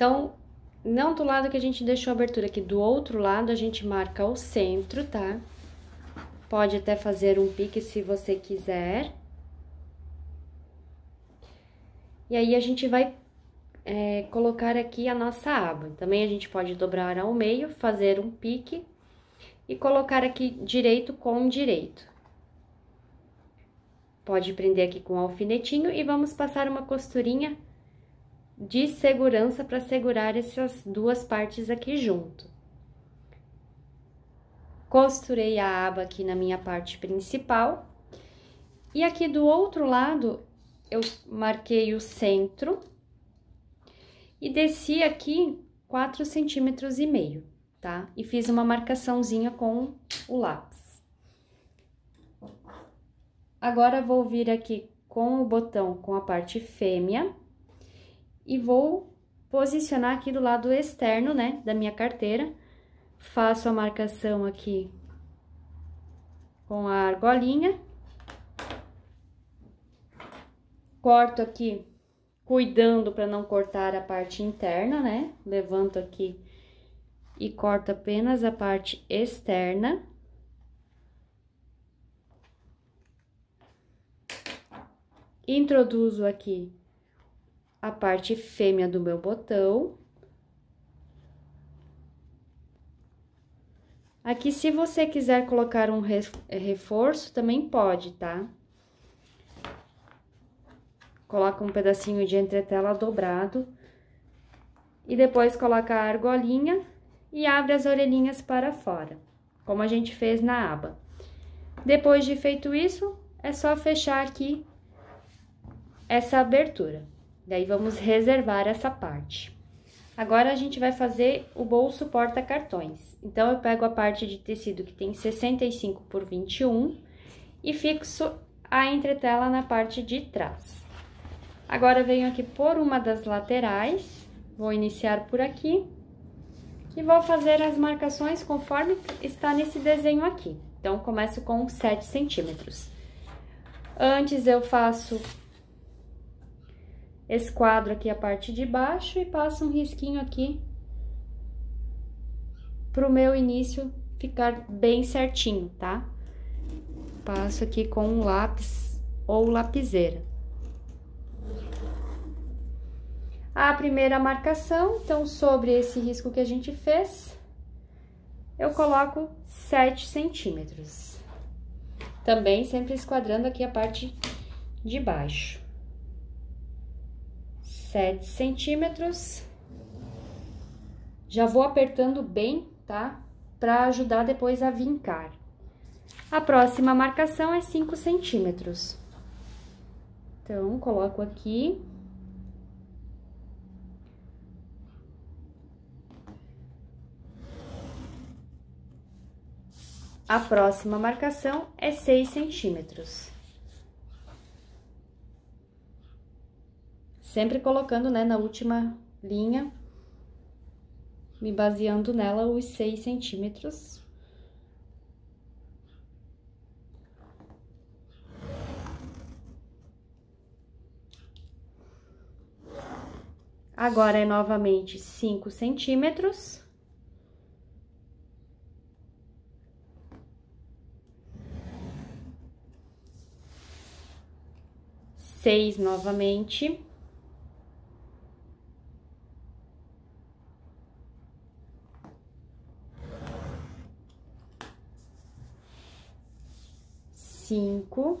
Então, não do lado que a gente deixou a abertura, aqui do outro lado a gente marca o centro, tá? Pode até fazer um pique se você quiser. E aí, a gente vai é, colocar aqui a nossa aba. Também a gente pode dobrar ao meio, fazer um pique e colocar aqui direito com direito. Pode prender aqui com um alfinetinho e vamos passar uma costurinha de segurança para segurar essas duas partes aqui junto. Costurei a aba aqui na minha parte principal. E aqui do outro lado, eu marquei o centro e desci aqui quatro centímetros e meio, tá? E fiz uma marcaçãozinha com o lápis. Agora, vou vir aqui com o botão com a parte fêmea e vou posicionar aqui do lado externo, né, da minha carteira. Faço a marcação aqui com a argolinha. Corto aqui, cuidando para não cortar a parte interna, né? Levanto aqui e corto apenas a parte externa. Introduzo aqui a parte fêmea do meu botão. Aqui, se você quiser colocar um reforço, também pode, tá? Coloca um pedacinho de entretela dobrado. E depois coloca a argolinha e abre as orelhinhas para fora, como a gente fez na aba. Depois de feito isso, é só fechar aqui essa abertura. Daí, vamos reservar essa parte. Agora, a gente vai fazer o bolso porta-cartões. Então, eu pego a parte de tecido que tem 65 por 21 e fixo a entretela na parte de trás. Agora, venho aqui por uma das laterais, vou iniciar por aqui e vou fazer as marcações conforme está nesse desenho aqui. Então, começo com 7 centímetros. Antes, eu faço esquadro aqui a parte de baixo e passo um risquinho aqui pro meu início ficar bem certinho, tá? Passo aqui com um lápis ou lapiseira. A primeira marcação, então, sobre esse risco que a gente fez, eu coloco 7 centímetros. Também sempre esquadrando aqui a parte de baixo sete centímetros. Já vou apertando bem, tá? Pra ajudar depois a vincar. A próxima marcação é cinco centímetros. Então, coloco aqui. A próxima marcação é seis centímetros. Sempre colocando, né, na última linha, me baseando nela os seis centímetros. Agora, é novamente cinco centímetros. Seis novamente. Cinco.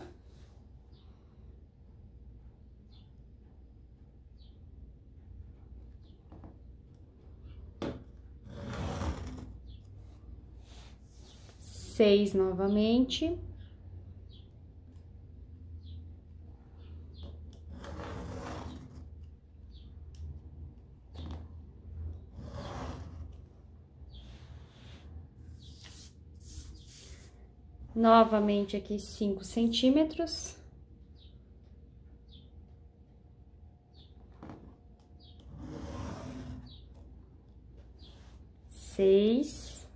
Seis novamente. Novamente aqui cinco centímetros. Seis.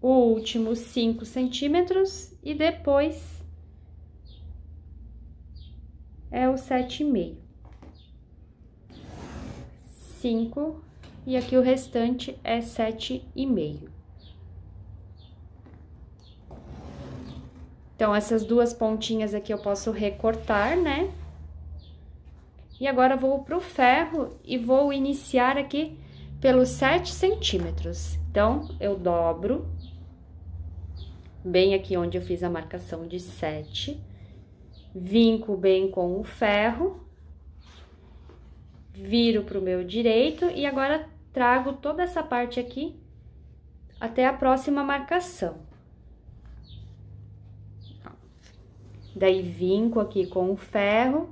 O último cinco centímetros e depois é o sete e meio. Cinco, e aqui o restante é sete e meio. Então, essas duas pontinhas aqui eu posso recortar, né? E agora, vou pro ferro e vou iniciar aqui pelos 7 centímetros. Então, eu dobro bem aqui onde eu fiz a marcação de 7, vinco bem com o ferro, viro pro meu direito e agora trago toda essa parte aqui até a próxima marcação. Daí, vinco aqui com o ferro,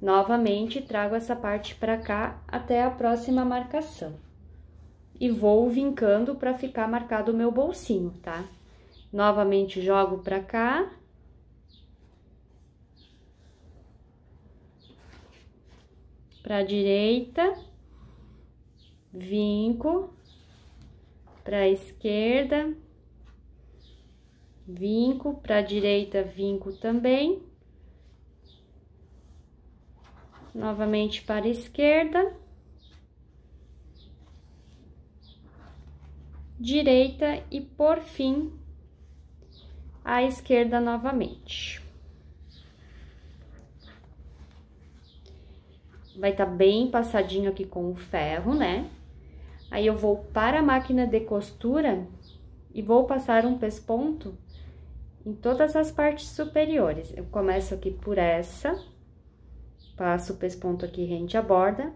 novamente trago essa parte pra cá até a próxima marcação. E vou vincando pra ficar marcado o meu bolsinho, tá? Novamente, jogo pra cá. Pra direita. Vinco. Pra esquerda vinco, para a direita vinco também. Novamente para a esquerda. Direita e por fim a esquerda novamente. Vai estar tá bem passadinho aqui com o ferro, né? Aí eu vou para a máquina de costura e vou passar um pesponto em todas as partes superiores. Eu começo aqui por essa, passo o pesponto aqui rente à borda,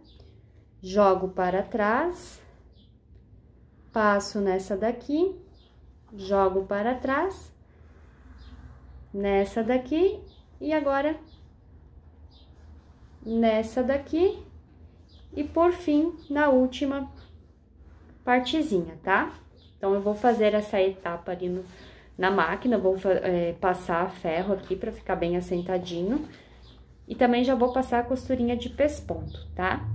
jogo para trás, passo nessa daqui, jogo para trás, nessa daqui e agora nessa daqui e por fim na última partezinha, tá? Então, eu vou fazer essa etapa ali no na máquina, vou é, passar ferro aqui para ficar bem assentadinho. E também já vou passar a costurinha de pesponto, tá?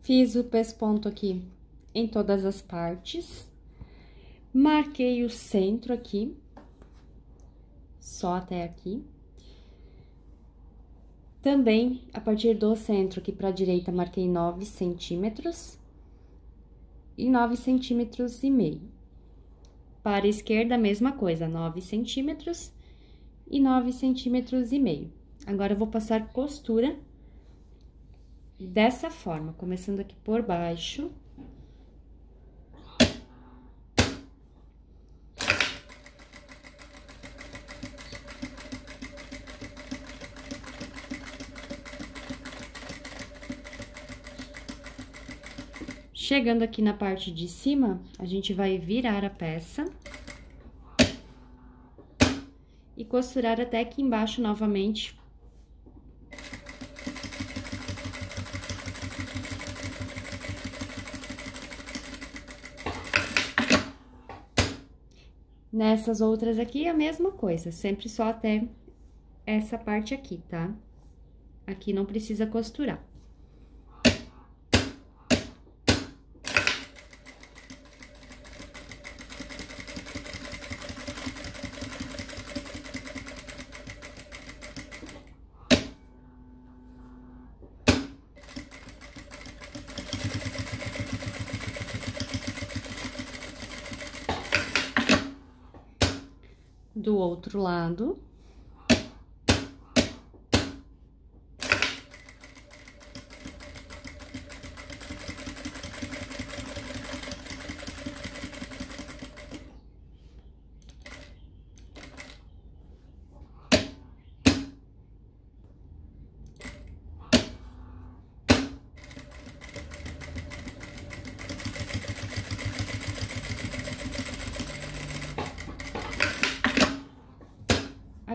Fiz o pesponto aqui em todas as partes. Marquei o centro aqui, só até aqui. Também, a partir do centro aqui pra direita, marquei 9 centímetros e 9 centímetros e meio. Para a esquerda, a mesma coisa, 9 centímetros e 9 centímetros e meio. Agora, eu vou passar costura dessa forma, começando aqui por baixo. Chegando aqui na parte de cima, a gente vai virar a peça. E costurar até aqui embaixo novamente. Nessas outras aqui, a mesma coisa, sempre só até essa parte aqui, tá? Aqui não precisa costurar. do outro lado.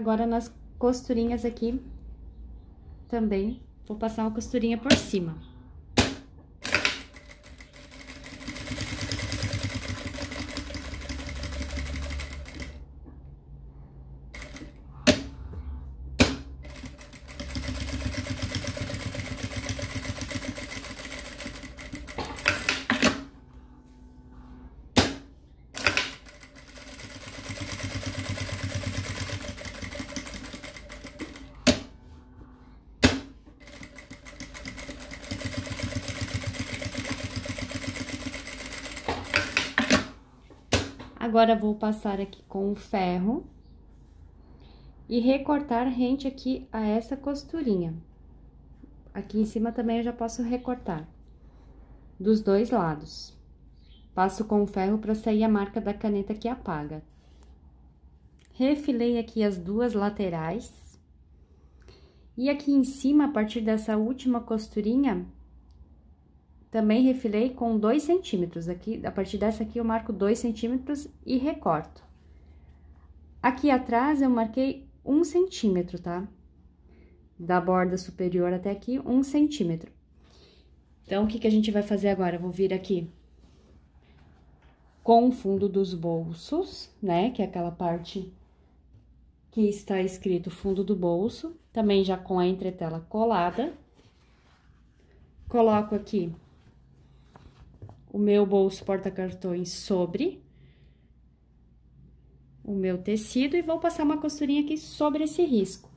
Agora, nas costurinhas aqui, também vou passar uma costurinha por cima. Agora, vou passar aqui com o ferro e recortar rente aqui a essa costurinha. Aqui em cima também eu já posso recortar dos dois lados. Passo com o ferro para sair a marca da caneta que apaga. Refilei aqui as duas laterais. E aqui em cima, a partir dessa última costurinha, também refilei com dois centímetros. Aqui, a partir dessa aqui, eu marco dois centímetros e recorto. Aqui atrás, eu marquei um centímetro, tá? Da borda superior até aqui, um centímetro. Então, o que que a gente vai fazer agora? Eu vou vir aqui com o fundo dos bolsos, né? Que é aquela parte que está escrito fundo do bolso, também já com a entretela colada. Coloco aqui o meu bolso porta-cartões sobre o meu tecido e vou passar uma costurinha aqui sobre esse risco.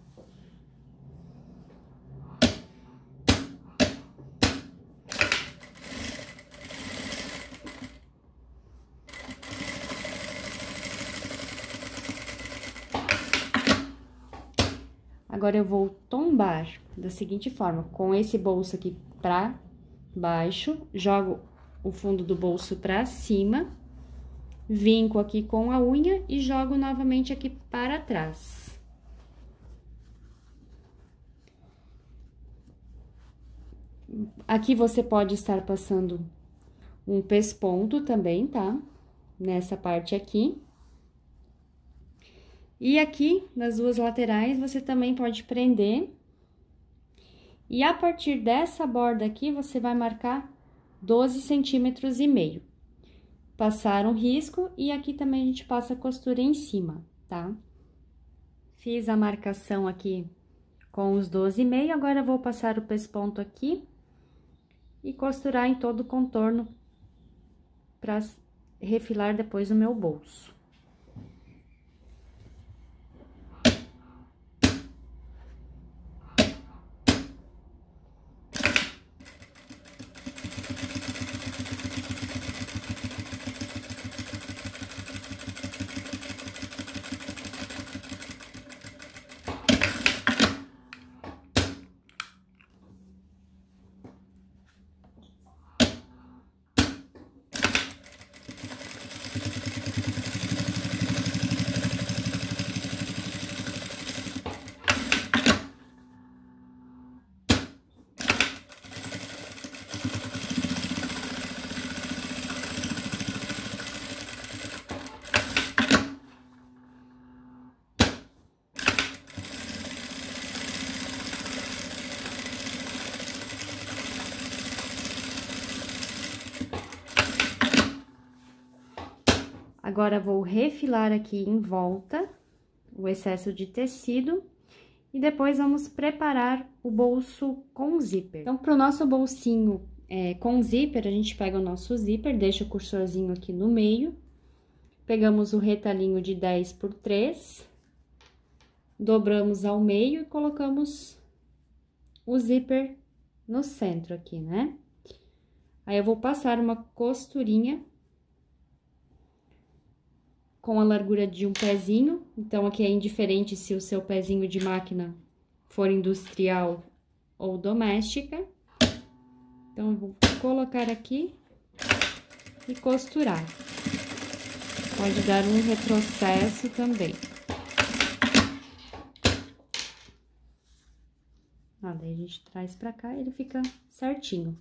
Agora, eu vou tombar da seguinte forma, com esse bolso aqui pra baixo, jogo o fundo do bolso pra cima, vinco aqui com a unha e jogo novamente aqui para trás. Aqui você pode estar passando um pesponto também, tá? Nessa parte aqui. E aqui, nas duas laterais, você também pode prender. E a partir dessa borda aqui, você vai marcar 12 centímetros e meio. Passar um risco e aqui também a gente passa a costura em cima, tá? Fiz a marcação aqui com os 12,5, agora vou passar o pesponto aqui e costurar em todo o contorno para refilar depois o meu bolso. Agora, vou refilar aqui em volta o excesso de tecido e depois vamos preparar o bolso com zíper. Então, para o nosso bolsinho é, com zíper, a gente pega o nosso zíper, deixa o cursorzinho aqui no meio, pegamos o retalhinho de 10 por 3, dobramos ao meio e colocamos o zíper no centro aqui, né? Aí, eu vou passar uma costurinha com a largura de um pezinho. Então, aqui é indiferente se o seu pezinho de máquina for industrial ou doméstica. Então, eu vou colocar aqui e costurar. Pode dar um retrocesso também. Ó, daí a gente traz pra cá e ele fica certinho.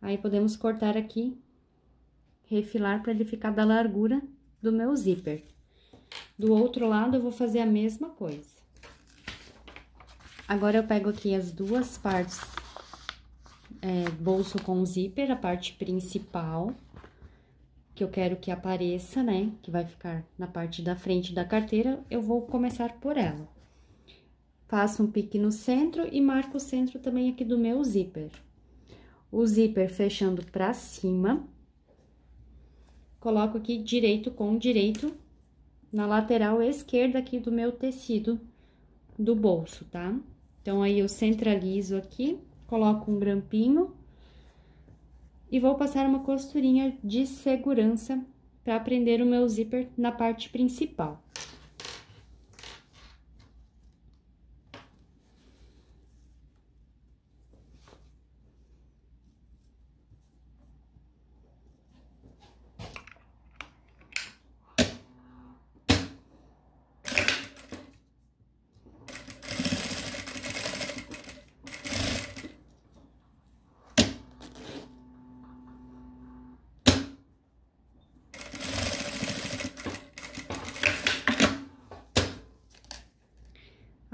Aí, podemos cortar aqui, refilar para ele ficar da largura do meu zíper. Do outro lado, eu vou fazer a mesma coisa. Agora, eu pego aqui as duas partes, é, bolso com zíper, a parte principal, que eu quero que apareça, né? Que vai ficar na parte da frente da carteira, eu vou começar por ela. Faço um pique no centro e marco o centro também aqui do meu zíper. O zíper fechando pra cima coloco aqui direito com direito na lateral esquerda aqui do meu tecido do bolso, tá? Então, aí, eu centralizo aqui, coloco um grampinho e vou passar uma costurinha de segurança para prender o meu zíper na parte principal.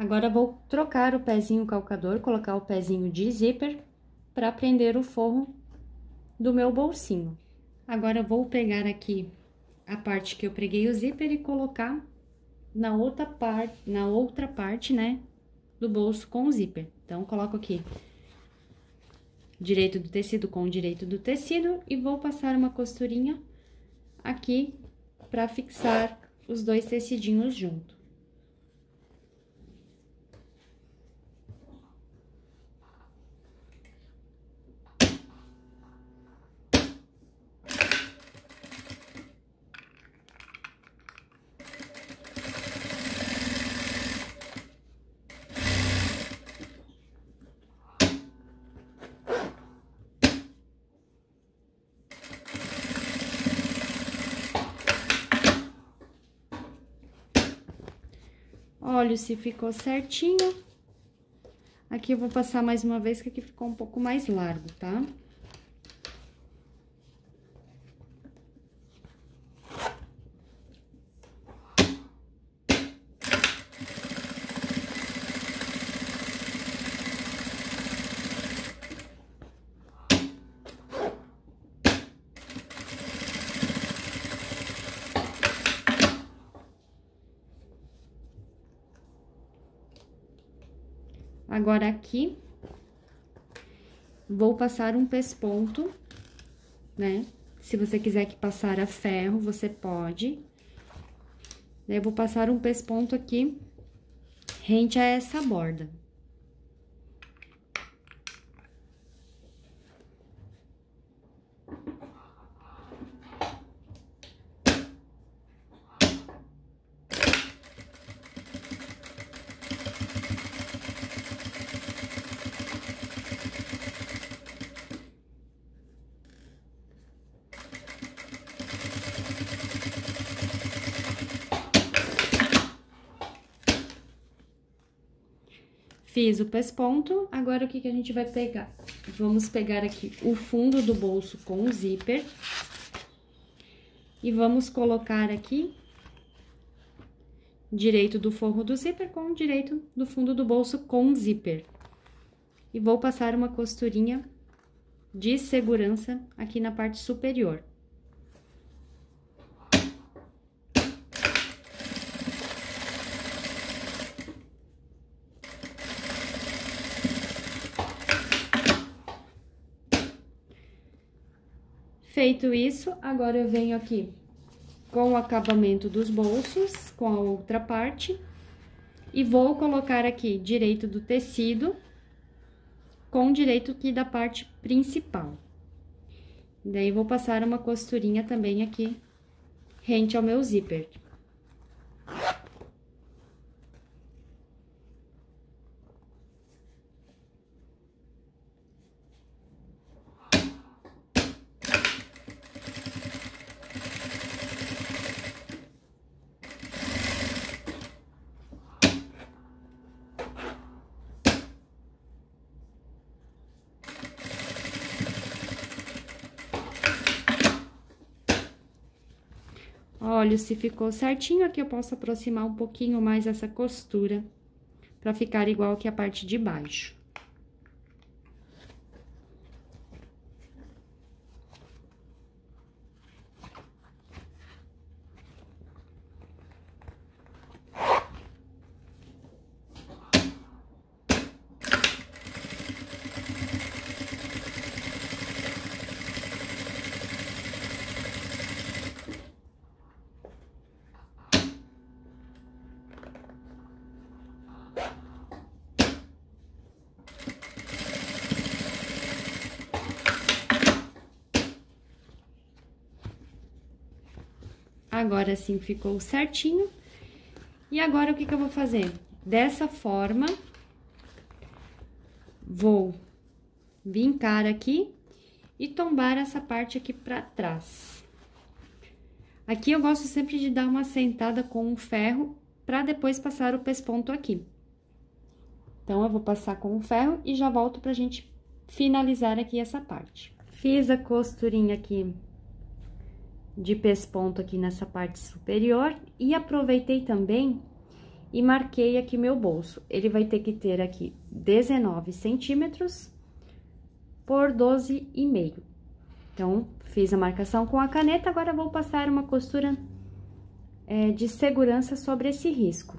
Agora, vou trocar o pezinho calcador, colocar o pezinho de zíper para prender o forro do meu bolsinho. Agora, vou pegar aqui a parte que eu preguei o zíper e colocar na outra parte, na outra parte, né, do bolso com o zíper. Então, coloco aqui direito do tecido com direito do tecido e vou passar uma costurinha aqui para fixar os dois tecidinhos junto. Olho se ficou certinho. Aqui eu vou passar mais uma vez, que aqui ficou um pouco mais largo, tá? Tá? Agora, aqui, vou passar um pesponto, né? Se você quiser que passar a ferro, você pode. Eu vou passar um pesponto aqui, rente a essa borda. Fiz o pesponto, agora o que, que a gente vai pegar? Vamos pegar aqui o fundo do bolso com o zíper. E vamos colocar aqui direito do forro do zíper com direito do fundo do bolso com zíper. E vou passar uma costurinha de segurança aqui na parte superior. Feito isso, agora eu venho aqui com o acabamento dos bolsos, com a outra parte, e vou colocar aqui direito do tecido com direito aqui da parte principal. Daí, vou passar uma costurinha também aqui, rente ao meu zíper. Olho se ficou certinho, aqui eu posso aproximar um pouquinho mais essa costura, pra ficar igual que a parte de baixo. Agora sim ficou certinho. E agora, o que que eu vou fazer? Dessa forma, vou vincar aqui e tombar essa parte aqui pra trás. Aqui eu gosto sempre de dar uma sentada com o ferro pra depois passar o pesponto aqui. Então, eu vou passar com o ferro e já volto pra gente finalizar aqui essa parte. Fiz a costurinha aqui de pesponto aqui nessa parte superior e aproveitei também e marquei aqui meu bolso. Ele vai ter que ter aqui 19 centímetros por 12,5. Então, fiz a marcação com a caneta, agora vou passar uma costura é, de segurança sobre esse risco.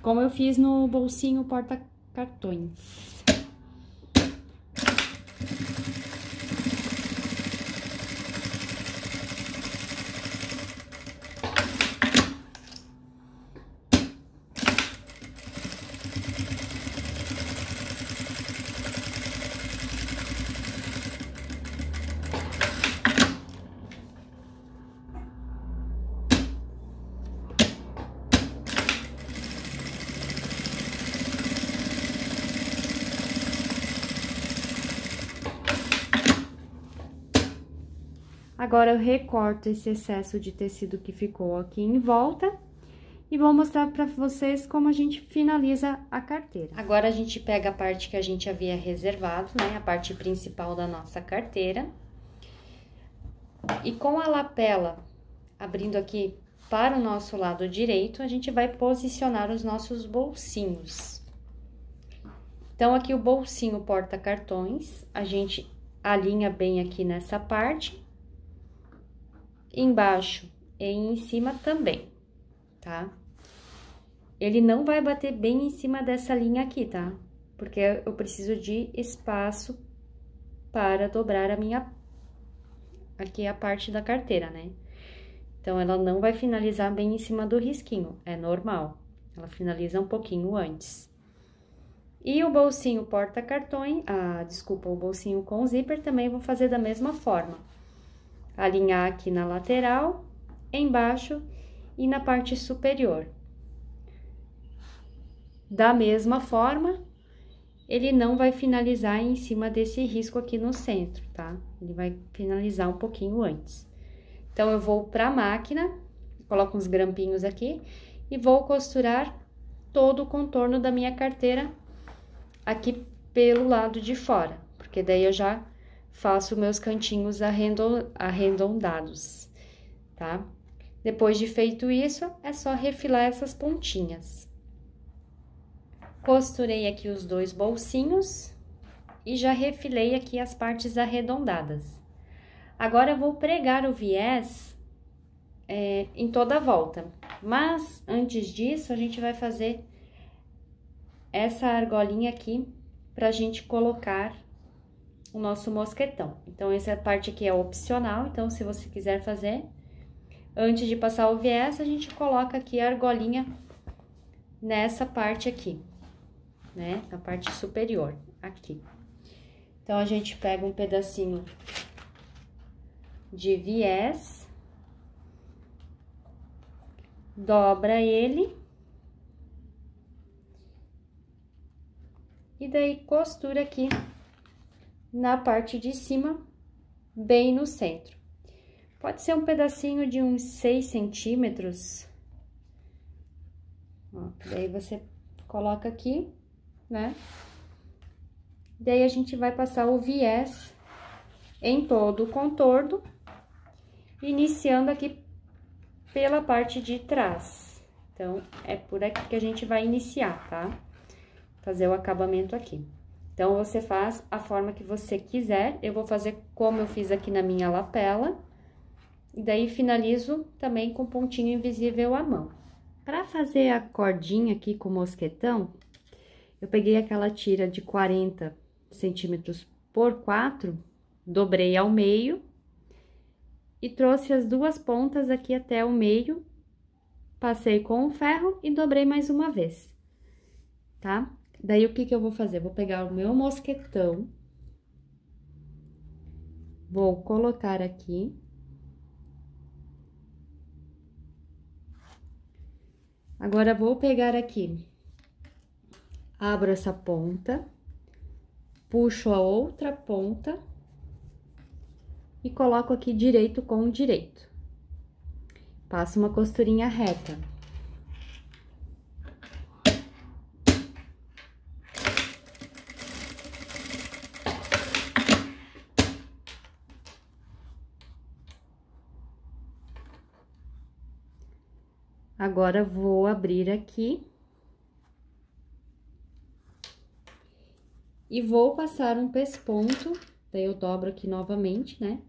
Como eu fiz no bolsinho porta-cartões. Agora, eu recorto esse excesso de tecido que ficou aqui em volta e vou mostrar pra vocês como a gente finaliza a carteira. Agora, a gente pega a parte que a gente havia reservado, né? A parte principal da nossa carteira. E com a lapela abrindo aqui para o nosso lado direito, a gente vai posicionar os nossos bolsinhos. Então, aqui o bolsinho porta-cartões, a gente alinha bem aqui nessa parte embaixo e em cima também, tá? Ele não vai bater bem em cima dessa linha aqui, tá? Porque eu preciso de espaço para dobrar a minha... Aqui a parte da carteira, né? Então, ela não vai finalizar bem em cima do risquinho, é normal. Ela finaliza um pouquinho antes. E o bolsinho porta-cartões, ah, desculpa, o bolsinho com zíper também vou fazer da mesma forma alinhar aqui na lateral, embaixo e na parte superior. Da mesma forma, ele não vai finalizar em cima desse risco aqui no centro, tá? Ele vai finalizar um pouquinho antes. Então, eu vou pra máquina, coloco uns grampinhos aqui e vou costurar todo o contorno da minha carteira aqui pelo lado de fora, porque daí eu já faço meus cantinhos arredondados, tá? Depois de feito isso, é só refilar essas pontinhas. Costurei aqui os dois bolsinhos e já refilei aqui as partes arredondadas. Agora, eu vou pregar o viés é, em toda a volta, mas antes disso, a gente vai fazer essa argolinha aqui pra gente colocar o nosso mosquetão. Então, essa parte aqui é opcional, então, se você quiser fazer, antes de passar o viés, a gente coloca aqui a argolinha nessa parte aqui, né? Na parte superior, aqui. Então, a gente pega um pedacinho de viés, dobra ele e daí costura aqui na parte de cima, bem no centro. Pode ser um pedacinho de uns 6 centímetros. Ó, daí você coloca aqui, né? Daí a gente vai passar o viés em todo o contorno, iniciando aqui pela parte de trás. Então, é por aqui que a gente vai iniciar, tá? Fazer o acabamento aqui. Então, você faz a forma que você quiser. Eu vou fazer como eu fiz aqui na minha lapela. E daí, finalizo também com pontinho invisível à mão. Para fazer a cordinha aqui com o mosquetão, eu peguei aquela tira de 40 centímetros por 4, dobrei ao meio e trouxe as duas pontas aqui até o meio, passei com o ferro e dobrei mais uma vez, tá? Daí, o que, que eu vou fazer? Vou pegar o meu mosquetão, vou colocar aqui. Agora, vou pegar aqui, abro essa ponta, puxo a outra ponta e coloco aqui direito com direito. Passo uma costurinha reta. Agora, vou abrir aqui. E vou passar um pesponto, daí eu dobro aqui novamente, né?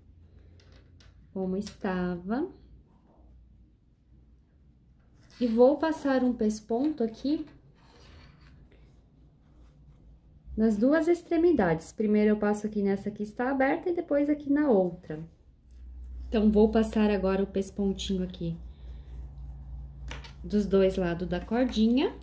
Como estava. E vou passar um pesponto aqui nas duas extremidades. Primeiro eu passo aqui nessa que está aberta e depois aqui na outra. Então, vou passar agora o pespontinho aqui dos dois lados da cordinha.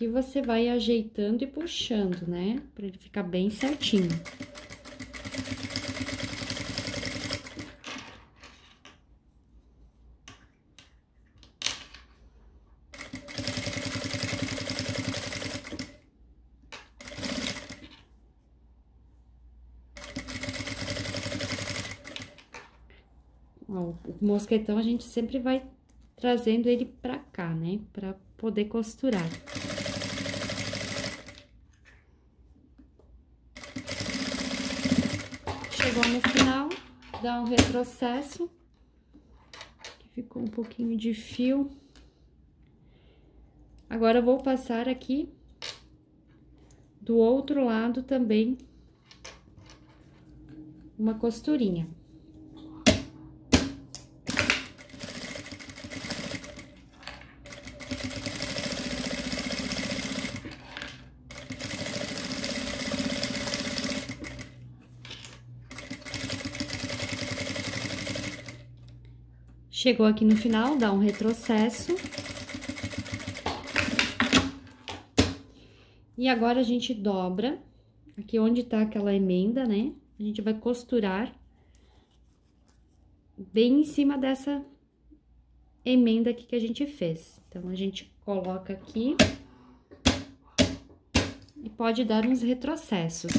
Aqui você vai ajeitando e puxando, né? Pra ele ficar bem certinho. O mosquetão a gente sempre vai trazendo ele pra cá, né? Pra poder costurar. Chegou no final, dá um retrocesso. Ficou um pouquinho de fio. Agora, eu vou passar aqui do outro lado também uma costurinha. Chegou aqui no final, dá um retrocesso. E agora, a gente dobra aqui onde tá aquela emenda, né? A gente vai costurar bem em cima dessa emenda aqui que a gente fez. Então, a gente coloca aqui e pode dar uns retrocessos.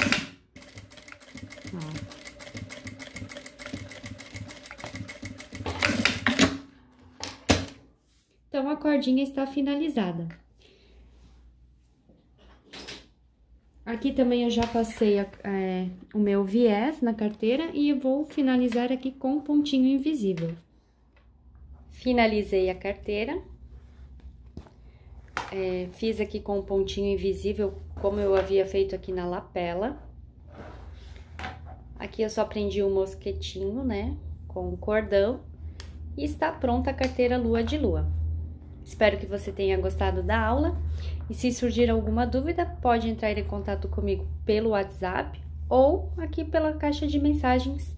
Então, a cordinha está finalizada. Aqui também eu já passei é, o meu viés na carteira e eu vou finalizar aqui com pontinho invisível. Finalizei a carteira. É, fiz aqui com pontinho invisível, como eu havia feito aqui na lapela. Aqui eu só prendi o um mosquetinho, né, com o cordão. E está pronta a carteira lua de lua. Espero que você tenha gostado da aula. E se surgir alguma dúvida, pode entrar em contato comigo pelo WhatsApp ou aqui pela caixa de mensagens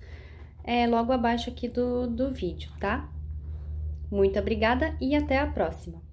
é, logo abaixo aqui do, do vídeo, tá? Muito obrigada e até a próxima!